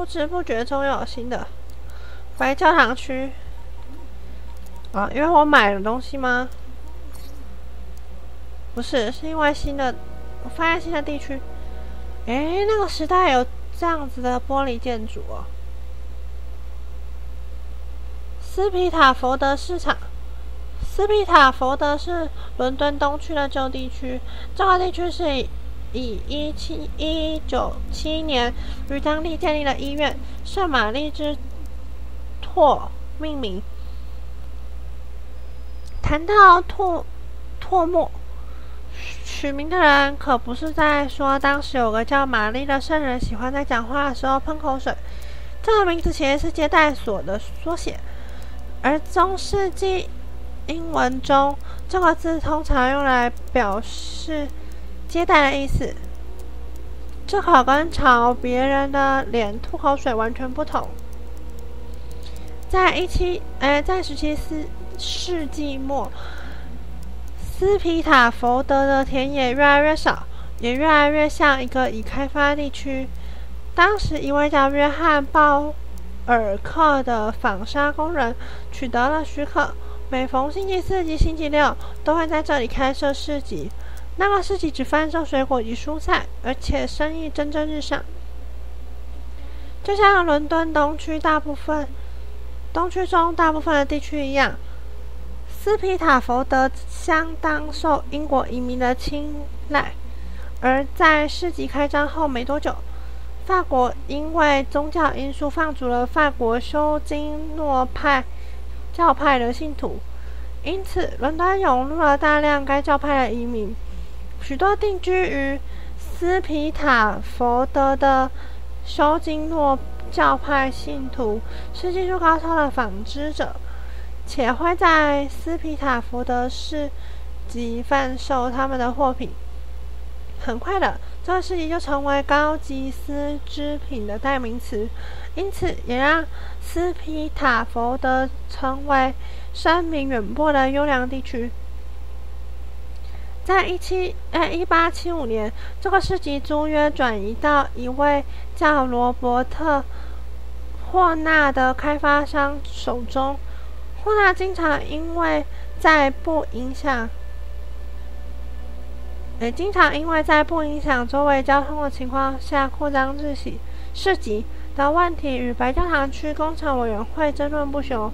不知不觉中又有新的白教堂区啊！因为我买了东西吗？不是，是因为新的，我发现新的地区。诶，那个时代有这样子的玻璃建筑哦。斯皮塔佛德市场，斯皮塔佛德是伦敦东区的旧地区。这个地区是以一七一九七年于当地建立的医院圣玛丽之托命名。谈到拓拓莫。取名的人可不是在说当时有个叫玛丽的圣人喜欢在讲话的时候喷口水。这个名字其实是接待所的缩写，而中世纪英文中这个字通常用来表示接待的意思。这可跟朝别人的脸吐口水完全不同。在一七，哎，在十七世世纪末。斯皮塔佛德的田野越来越少，也越来越像一个已开发地区。当时，一位叫约翰·鲍尔克的纺纱工人取得了许可，每逢星期四及星期六都会在这里开设市集。那个市集只贩售水果及蔬菜，而且生意蒸蒸日上，就像伦敦东区大部分东区中大部分的地区一样。斯皮塔佛德相当受英国移民的青睐，而在市集开张后没多久，法国因为宗教因素放逐了法国修金诺派教派的信徒，因此伦敦涌入了大量该教派的移民。许多定居于斯皮塔佛德的修金诺教派信徒是技术高超的纺织者。且会在斯皮塔福德市集贩售他们的货品。很快的，这个市集就成为高级丝织品的代名词，因此也让斯皮塔福德成为声名远播的优良地区。在一七呃一八七五年，这个市集租约转移到一位叫罗伯特霍纳的开发商手中。霍纳经常因为在不影响，也经常因为在不影响周围交通的情况下扩张自己市集的问题，与白教堂区工程委员会争论不休。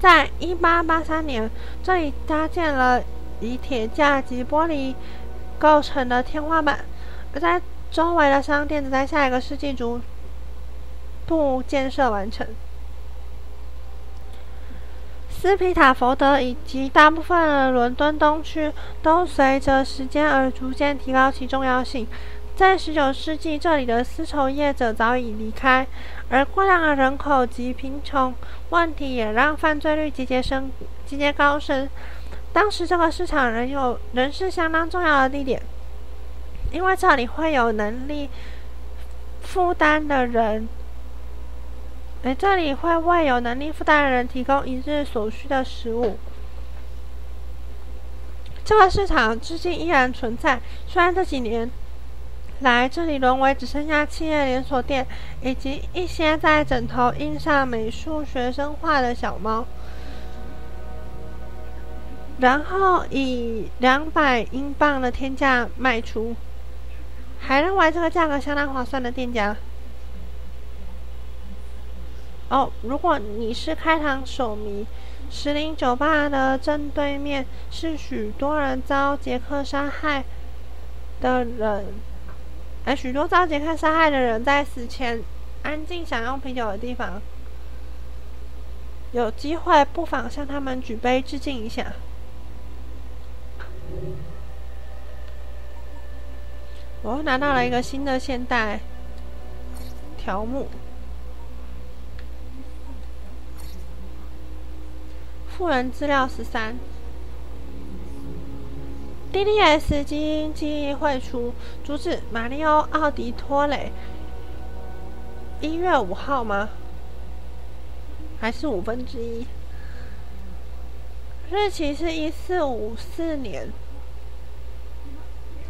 在一八八三年，这里搭建了以铁架及玻璃构成的天花板，而在周围的商店则在下一个世纪逐步建设完成。斯皮塔佛德以及大部分的伦敦东区都随着时间而逐渐提高其重要性。在十九世纪，这里的丝绸业者早已离开，而过量的人口及贫穷问题也让犯罪率节节升、节节高升。当时这个市场仍有仍是相当重要的地点，因为这里会有能力负担的人。哎，这里会为有能力负担的人提供一日所需的食物。这个市场至今依然存在，虽然这几年来这里沦为只剩下企业连锁店以及一些在枕头印上美术学生画的小猫，然后以两百英镑的天价卖出，还认为这个价格相当划算的店家。哦，如果你是开膛手迷，石林酒吧的正对面是许多人遭杰克杀害的人，而许多遭杰克杀害的人在死前安静享用啤酒的地方。有机会不妨向他们举杯致敬一下。我拿到了一个新的现代条目。富人资料十三，DDS 基因记忆汇出，阻止马里奥奥迪托雷，一月五号吗？还是五分之一？日期是一四五四年，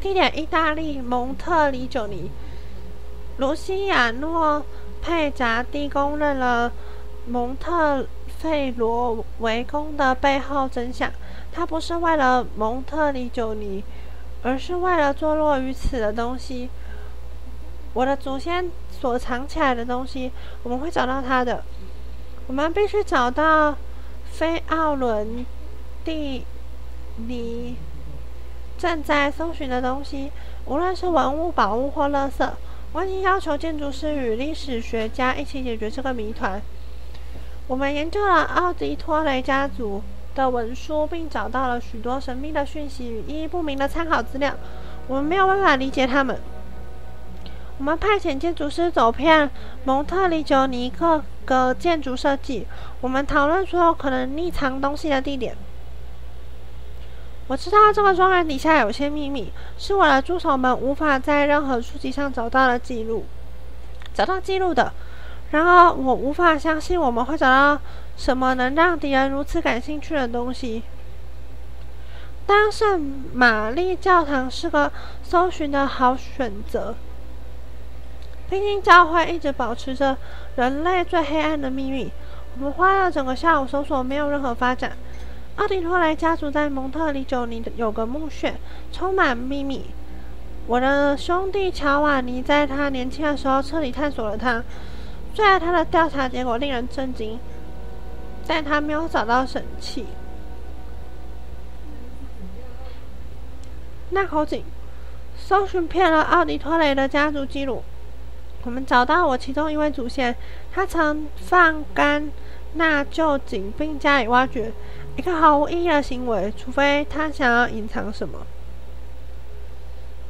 地点意大利蒙特里久尼，卢西亚诺佩扎蒂公认了蒙特费罗围攻的背后真相。他不是为了蒙特里久尼，而是为了坐落于此的东西。我的祖先所藏起来的东西，我们会找到它的。我们必须找到菲奥伦蒂尼正在搜寻的东西，无论是文物、宝物或垃圾。我已经要求建筑师与历史学家一起解决这个谜团。我们研究了奥迪托雷家族的文书，并找到了许多神秘的讯息与意义不明的参考资料。我们没有办法理解他们。我们派遣建筑师走遍蒙特里久尼各个建筑设计。我们讨论所有可能匿藏东西的地点。我知道这个庄园底下有些秘密，是我的助手们无法在任何书籍上找到的记录，找到记录的。然而，我无法相信我们会找到什么能让敌人如此感兴趣的东西。当圣玛丽教堂是个搜寻的好选择，毕竟教会一直保持着人类最黑暗的秘密。我们花了整个下午搜索，没有任何发展。奥迪托雷家族在蒙特里久尼有个墓穴，充满秘密。我的兄弟乔瓦尼在他年轻的时候彻底探索了它。虽然他的调查结果令人震惊，但他没有找到神器。那口井，搜寻遍了奥迪托雷的家族记录，我们找到我其中一位祖先，他曾放干那旧井并加以挖掘。一个毫无意义的行为，除非他想要隐藏什么。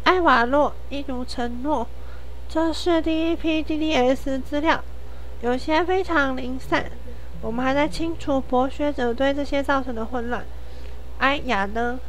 艾瓦洛一如承诺，这是第一批 DDS 资料，有些非常零散。我们还在清除博学者对这些造成的混乱。艾雅呢！